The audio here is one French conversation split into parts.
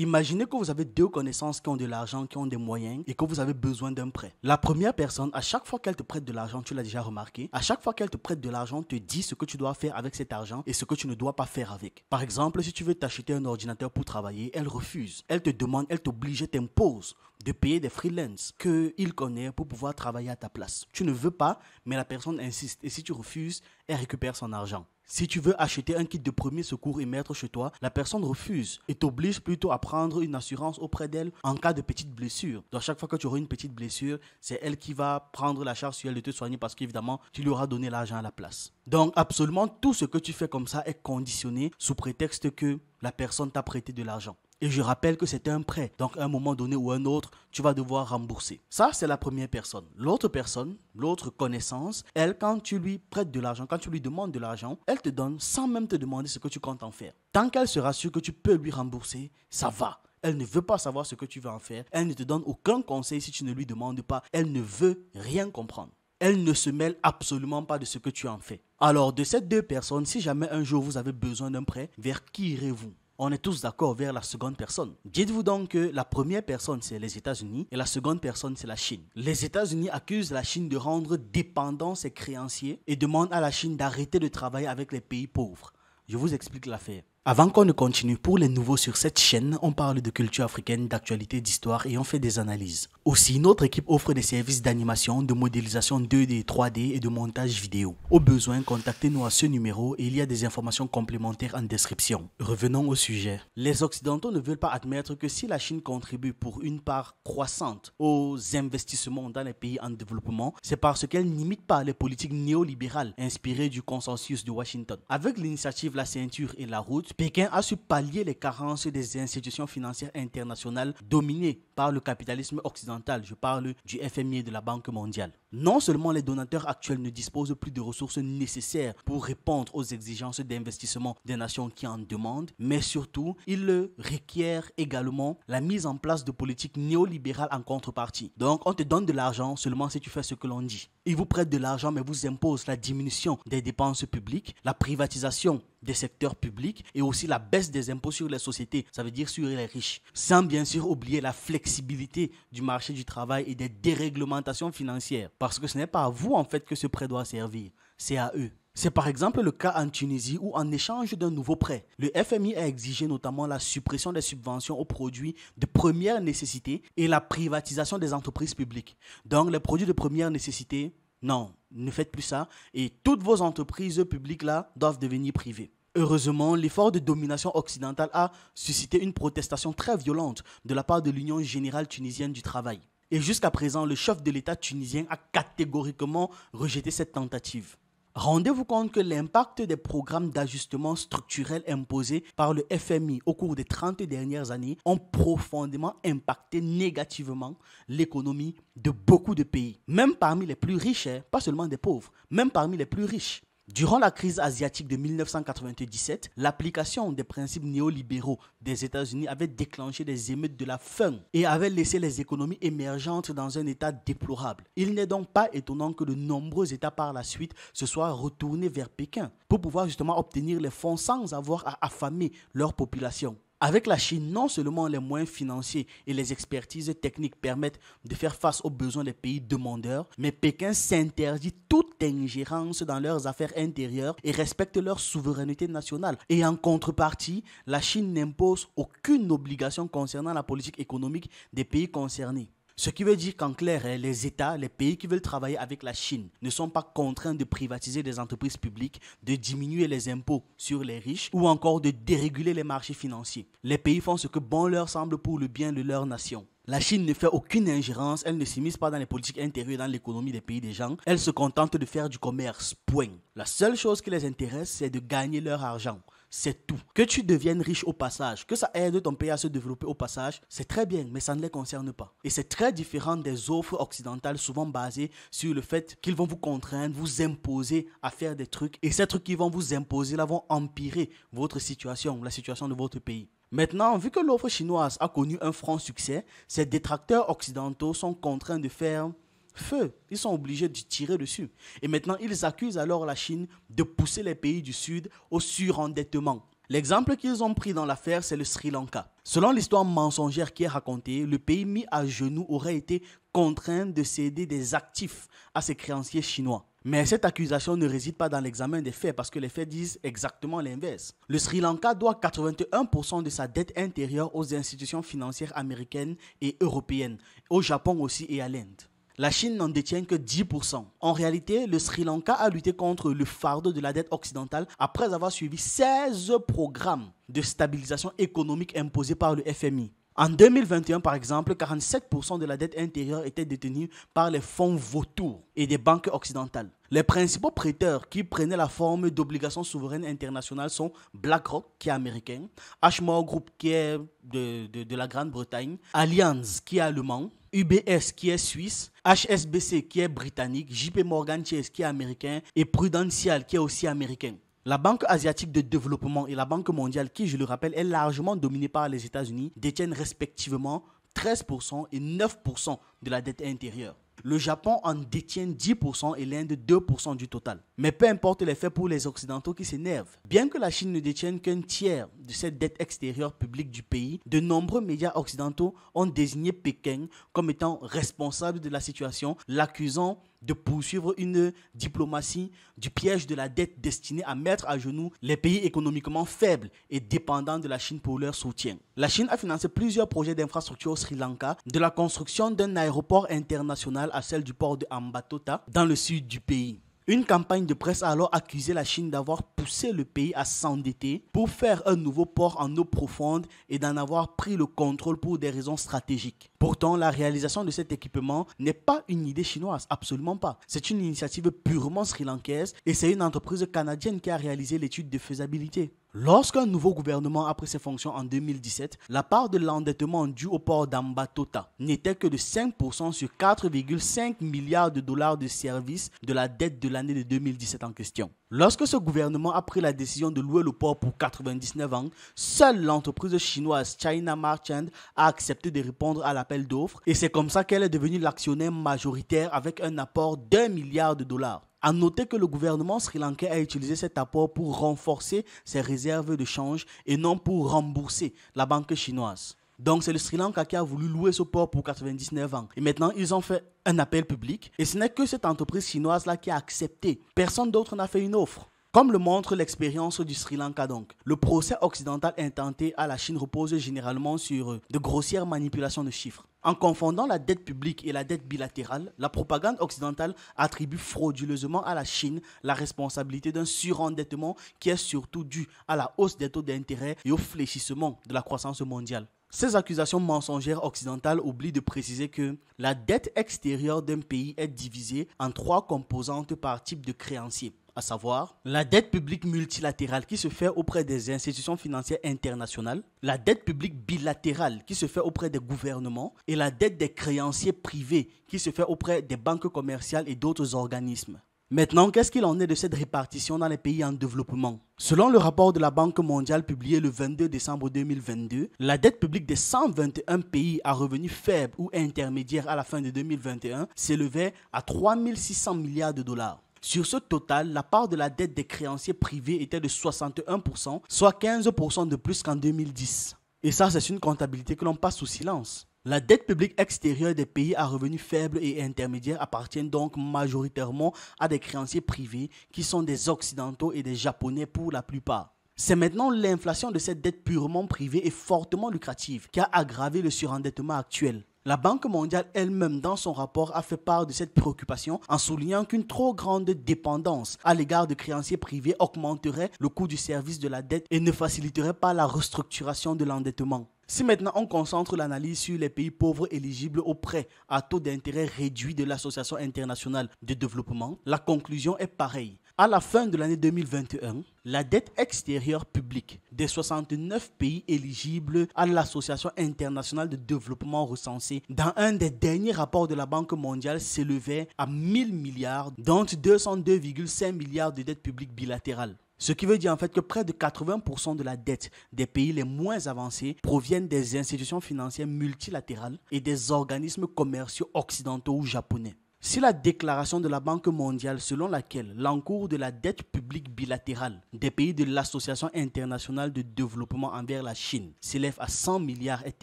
Imaginez que vous avez deux connaissances qui ont de l'argent, qui ont des moyens et que vous avez besoin d'un prêt. La première personne, à chaque fois qu'elle te prête de l'argent, tu l'as déjà remarqué, à chaque fois qu'elle te prête de l'argent, te dit ce que tu dois faire avec cet argent et ce que tu ne dois pas faire avec. Par exemple, si tu veux t'acheter un ordinateur pour travailler, elle refuse. Elle te demande, elle t'oblige, elle t'impose de payer des freelances qu'il connaît pour pouvoir travailler à ta place. Tu ne veux pas, mais la personne insiste. Et si tu refuses, elle récupère son argent. Si tu veux acheter un kit de premier secours et mettre chez toi, la personne refuse et t'oblige plutôt à prendre une assurance auprès d'elle en cas de petite blessure. Donc chaque fois que tu auras une petite blessure, c'est elle qui va prendre la charge sur elle de te soigner parce qu'évidemment, tu lui auras donné l'argent à la place. Donc absolument tout ce que tu fais comme ça est conditionné sous prétexte que la personne t'a prêté de l'argent. Et je rappelle que c'est un prêt. Donc, à un moment donné ou un autre, tu vas devoir rembourser. Ça, c'est la première personne. L'autre personne, l'autre connaissance, elle, quand tu lui prêtes de l'argent, quand tu lui demandes de l'argent, elle te donne sans même te demander ce que tu comptes en faire. Tant qu'elle sera sûre que tu peux lui rembourser, ça va. Elle ne veut pas savoir ce que tu vas en faire. Elle ne te donne aucun conseil si tu ne lui demandes pas. Elle ne veut rien comprendre. Elle ne se mêle absolument pas de ce que tu en fais. Alors, de ces deux personnes, si jamais un jour vous avez besoin d'un prêt, vers qui irez-vous? On est tous d'accord vers la seconde personne. Dites-vous donc que la première personne, c'est les États-Unis et la seconde personne, c'est la Chine. Les États-Unis accusent la Chine de rendre dépendants ses créanciers et demandent à la Chine d'arrêter de travailler avec les pays pauvres. Je vous explique l'affaire. Avant qu'on ne continue, pour les nouveaux sur cette chaîne, on parle de culture africaine, d'actualité, d'histoire et on fait des analyses. Aussi, notre équipe offre des services d'animation, de modélisation 2D, 3D et de montage vidéo. Au besoin, contactez-nous à ce numéro et il y a des informations complémentaires en description. Revenons au sujet. Les Occidentaux ne veulent pas admettre que si la Chine contribue pour une part croissante aux investissements dans les pays en développement, c'est parce qu'elle n'imite pas les politiques néolibérales inspirées du consensus de Washington. Avec l'initiative La ceinture et la route, Pékin a su pallier les carences des institutions financières internationales dominées par le capitalisme occidental. Je parle du FMI et de la Banque mondiale. Non seulement les donateurs actuels ne disposent plus de ressources nécessaires pour répondre aux exigences d'investissement des nations qui en demandent, mais surtout, ils requièrent également la mise en place de politiques néolibérales en contrepartie. Donc, on te donne de l'argent seulement si tu fais ce que l'on dit. Ils vous prêtent de l'argent mais vous imposent la diminution des dépenses publiques, la privatisation des secteurs publics et aussi la baisse des impôts sur les sociétés, ça veut dire sur les riches, sans bien sûr oublier la flexibilité du marché du travail et des déréglementations financières. Parce que ce n'est pas à vous en fait que ce prêt doit servir, c'est à eux. C'est par exemple le cas en Tunisie où en échange d'un nouveau prêt, le FMI a exigé notamment la suppression des subventions aux produits de première nécessité et la privatisation des entreprises publiques. Donc les produits de première nécessité, non, ne faites plus ça. Et toutes vos entreprises publiques là doivent devenir privées. Heureusement, l'effort de domination occidentale a suscité une protestation très violente de la part de l'Union générale tunisienne du travail. Et jusqu'à présent, le chef de l'État tunisien a catégoriquement rejeté cette tentative. Rendez-vous compte que l'impact des programmes d'ajustement structurel imposés par le FMI au cours des 30 dernières années ont profondément impacté négativement l'économie de beaucoup de pays, même parmi les plus riches, hein, pas seulement des pauvres, même parmi les plus riches. Durant la crise asiatique de 1997, l'application des principes néolibéraux des États-Unis avait déclenché des émeutes de la faim et avait laissé les économies émergentes dans un état déplorable. Il n'est donc pas étonnant que de nombreux États par la suite se soient retournés vers Pékin pour pouvoir justement obtenir les fonds sans avoir à affamer leur population. Avec la Chine, non seulement les moyens financiers et les expertises techniques permettent de faire face aux besoins des pays demandeurs, mais Pékin s'interdit toute ingérence dans leurs affaires intérieures et respecte leur souveraineté nationale. Et en contrepartie, la Chine n'impose aucune obligation concernant la politique économique des pays concernés. Ce qui veut dire qu'en clair, hein, les États, les pays qui veulent travailler avec la Chine ne sont pas contraints de privatiser des entreprises publiques, de diminuer les impôts sur les riches ou encore de déréguler les marchés financiers. Les pays font ce que bon leur semble pour le bien de leur nation. La Chine ne fait aucune ingérence, elle ne s'immisce pas dans les politiques intérieures dans l'économie des pays des gens, elle se contente de faire du commerce, point. La seule chose qui les intéresse, c'est de gagner leur argent c'est tout. Que tu deviennes riche au passage, que ça aide ton pays à se développer au passage, c'est très bien, mais ça ne les concerne pas. Et c'est très différent des offres occidentales souvent basées sur le fait qu'ils vont vous contraindre, vous imposer à faire des trucs. Et ces trucs qu'ils vont vous imposer là vont empirer votre situation, la situation de votre pays. Maintenant, vu que l'offre chinoise a connu un franc succès, ces détracteurs occidentaux sont contraints de faire feu. Ils sont obligés de tirer dessus. Et maintenant, ils accusent alors la Chine de pousser les pays du Sud au surendettement. L'exemple qu'ils ont pris dans l'affaire, c'est le Sri Lanka. Selon l'histoire mensongère qui est racontée, le pays mis à genoux aurait été contraint de céder des actifs à ses créanciers chinois. Mais cette accusation ne réside pas dans l'examen des faits parce que les faits disent exactement l'inverse. Le Sri Lanka doit 81% de sa dette intérieure aux institutions financières américaines et européennes, au Japon aussi et à l'Inde. La Chine n'en détient que 10%. En réalité, le Sri Lanka a lutté contre le fardeau de la dette occidentale après avoir suivi 16 programmes de stabilisation économique imposés par le FMI. En 2021, par exemple, 47% de la dette intérieure était détenue par les fonds vautours et des banques occidentales. Les principaux prêteurs qui prenaient la forme d'obligations souveraines internationales sont BlackRock, qui est américain, Ashmore Group, qui est de, de la Grande-Bretagne, Allianz, qui est allemand, UBS, qui est suisse, HSBC, qui est britannique, JP Morgan Chase, qui est américain, et Prudential, qui est aussi américain. La Banque asiatique de développement et la Banque mondiale, qui, je le rappelle, est largement dominée par les États-Unis, détiennent respectivement 13% et 9% de la dette intérieure. Le Japon en détient 10% et l'Inde 2% du total. Mais peu importe les faits pour les Occidentaux qui s'énervent. Bien que la Chine ne détienne qu'un tiers de cette dette extérieure publique du pays, de nombreux médias occidentaux ont désigné Pékin comme étant responsable de la situation, l'accusant de poursuivre une diplomatie du piège de la dette destinée à mettre à genoux les pays économiquement faibles et dépendants de la Chine pour leur soutien. La Chine a financé plusieurs projets d'infrastructure au Sri Lanka, de la construction d'un aéroport international à celle du port de Ambatota dans le sud du pays. Une campagne de presse a alors accusé la Chine d'avoir poussé le pays à s'endetter pour faire un nouveau port en eau profonde et d'en avoir pris le contrôle pour des raisons stratégiques. Pourtant, la réalisation de cet équipement n'est pas une idée chinoise, absolument pas. C'est une initiative purement sri-lankaise et c'est une entreprise canadienne qui a réalisé l'étude de faisabilité. Lorsqu'un nouveau gouvernement a pris ses fonctions en 2017, la part de l'endettement dû au port d'Ambatota n'était que de 5% sur 4,5 milliards de dollars de services de la dette de l'année de 2017 en question. Lorsque ce gouvernement a pris la décision de louer le port pour 99 ans, seule l'entreprise chinoise China Merchant a accepté de répondre à l'appel d'offres et c'est comme ça qu'elle est devenue l'actionnaire majoritaire avec un apport d'un milliard de dollars. A noter que le gouvernement sri-lankais a utilisé cet apport pour renforcer ses réserves de change et non pour rembourser la banque chinoise. Donc c'est le Sri Lanka qui a voulu louer ce port pour 99 ans. Et maintenant, ils ont fait un appel public. Et ce n'est que cette entreprise chinoise-là qui a accepté. Personne d'autre n'a fait une offre. Comme le montre l'expérience du Sri Lanka donc, le procès occidental intenté à la Chine repose généralement sur de grossières manipulations de chiffres. En confondant la dette publique et la dette bilatérale, la propagande occidentale attribue frauduleusement à la Chine la responsabilité d'un surendettement qui est surtout dû à la hausse des taux d'intérêt et au fléchissement de la croissance mondiale. Ces accusations mensongères occidentales oublient de préciser que la dette extérieure d'un pays est divisée en trois composantes par type de créancier à savoir la dette publique multilatérale qui se fait auprès des institutions financières internationales, la dette publique bilatérale qui se fait auprès des gouvernements et la dette des créanciers privés qui se fait auprès des banques commerciales et d'autres organismes. Maintenant, qu'est-ce qu'il en est de cette répartition dans les pays en développement? Selon le rapport de la Banque mondiale publié le 22 décembre 2022, la dette publique des 121 pays à revenus faibles ou intermédiaires à la fin de 2021 s'élevait à 3600 milliards de dollars. Sur ce total, la part de la dette des créanciers privés était de 61%, soit 15% de plus qu'en 2010. Et ça, c'est une comptabilité que l'on passe sous silence. La dette publique extérieure des pays à revenus faibles et intermédiaires appartient donc majoritairement à des créanciers privés qui sont des Occidentaux et des Japonais pour la plupart. C'est maintenant l'inflation de cette dette purement privée et fortement lucrative qui a aggravé le surendettement actuel. La Banque mondiale elle-même, dans son rapport, a fait part de cette préoccupation en soulignant qu'une trop grande dépendance à l'égard de créanciers privés augmenterait le coût du service de la dette et ne faciliterait pas la restructuration de l'endettement. Si maintenant on concentre l'analyse sur les pays pauvres éligibles aux prêts à taux d'intérêt réduit de l'Association internationale de développement, la conclusion est pareille. À la fin de l'année 2021, la dette extérieure publique des 69 pays éligibles à l'Association internationale de développement recensée dans un des derniers rapports de la Banque mondiale s'élevait à 1000 milliards, dont 202,5 milliards de dettes publiques bilatérales. Ce qui veut dire en fait que près de 80% de la dette des pays les moins avancés proviennent des institutions financières multilatérales et des organismes commerciaux occidentaux ou japonais. Si la déclaration de la Banque mondiale selon laquelle l'encours de la dette publique bilatérale des pays de l'Association internationale de développement envers la Chine s'élève à 100 milliards est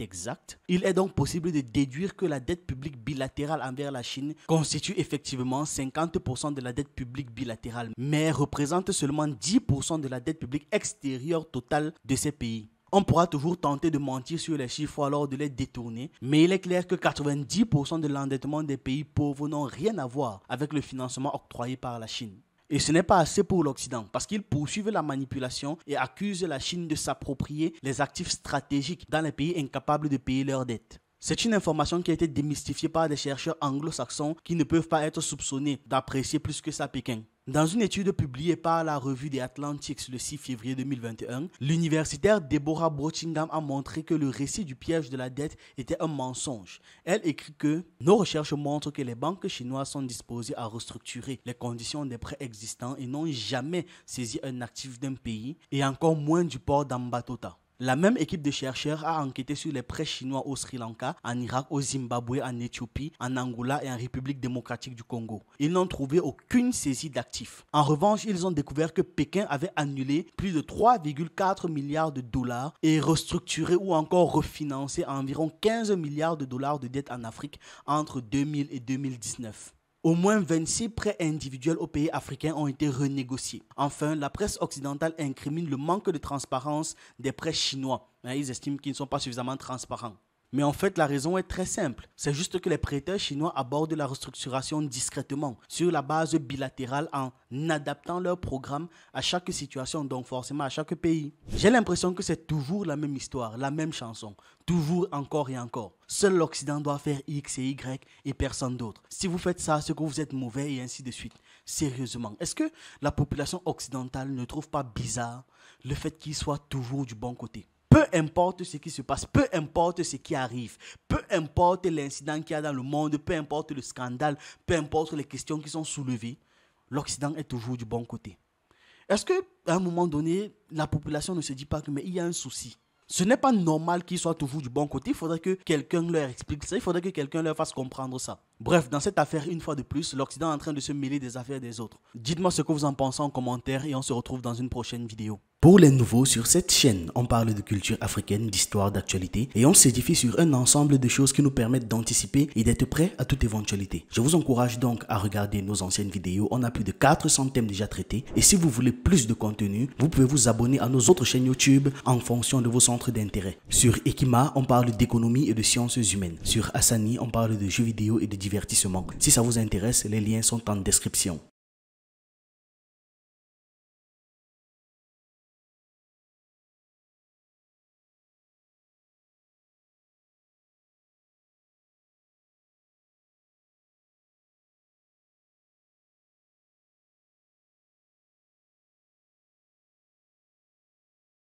exacte, il est donc possible de déduire que la dette publique bilatérale envers la Chine constitue effectivement 50% de la dette publique bilatérale, mais représente seulement 10% de la dette publique extérieure totale de ces pays. On pourra toujours tenter de mentir sur les chiffres ou alors de les détourner, mais il est clair que 90% de l'endettement des pays pauvres n'ont rien à voir avec le financement octroyé par la Chine. Et ce n'est pas assez pour l'Occident, parce qu'ils poursuivent la manipulation et accusent la Chine de s'approprier les actifs stratégiques dans les pays incapables de payer leurs dettes. C'est une information qui a été démystifiée par des chercheurs anglo-saxons qui ne peuvent pas être soupçonnés d'apprécier plus que ça Pékin. Dans une étude publiée par la revue des Atlantics le 6 février 2021, l'universitaire Deborah Brochingham a montré que le récit du piège de la dette était un mensonge. Elle écrit que nos recherches montrent que les banques chinoises sont disposées à restructurer les conditions des prêts existants et n'ont jamais saisi un actif d'un pays et encore moins du port d'Ambatota. La même équipe de chercheurs a enquêté sur les prêts chinois au Sri Lanka, en Irak, au Zimbabwe, en Éthiopie, en Angola et en République démocratique du Congo. Ils n'ont trouvé aucune saisie d'actifs. En revanche, ils ont découvert que Pékin avait annulé plus de 3,4 milliards de dollars et restructuré ou encore refinancé environ 15 milliards de dollars de dettes en Afrique entre 2000 et 2019. Au moins 26 prêts individuels aux pays africains ont été renégociés. Enfin, la presse occidentale incrimine le manque de transparence des prêts chinois. Ils estiment qu'ils ne sont pas suffisamment transparents. Mais en fait, la raison est très simple. C'est juste que les prêteurs chinois abordent la restructuration discrètement, sur la base bilatérale, en adaptant leur programme à chaque situation, donc forcément à chaque pays. J'ai l'impression que c'est toujours la même histoire, la même chanson, toujours encore et encore. Seul l'Occident doit faire X et Y et personne d'autre. Si vous faites ça, c'est que vous êtes mauvais et ainsi de suite. Sérieusement, est-ce que la population occidentale ne trouve pas bizarre le fait qu'il soit toujours du bon côté? Importe ce qui se passe, peu importe ce qui arrive, peu importe l'incident qu'il y a dans le monde, peu importe le scandale, peu importe les questions qui sont soulevées, l'Occident est toujours du bon côté. Est-ce qu'à un moment donné, la population ne se dit pas que mais il y a un souci? Ce n'est pas normal qu'ils soient toujours du bon côté. Il faudrait que quelqu'un leur explique ça. Il faudrait que quelqu'un leur fasse comprendre ça. Bref, dans cette affaire, une fois de plus, l'Occident est en train de se mêler des affaires des autres. Dites-moi ce que vous en pensez en commentaire et on se retrouve dans une prochaine vidéo. Pour les nouveaux sur cette chaîne, on parle de culture africaine, d'histoire, d'actualité et on s'édifie sur un ensemble de choses qui nous permettent d'anticiper et d'être prêts à toute éventualité. Je vous encourage donc à regarder nos anciennes vidéos, on a plus de 400 thèmes déjà traités et si vous voulez plus de contenu, vous pouvez vous abonner à nos autres chaînes YouTube en fonction de vos centres d'intérêt. Sur Ekima, on parle d'économie et de sciences humaines. Sur Asani, on parle de jeux vidéo et de Si ça vous intéresse, les liens sont en description.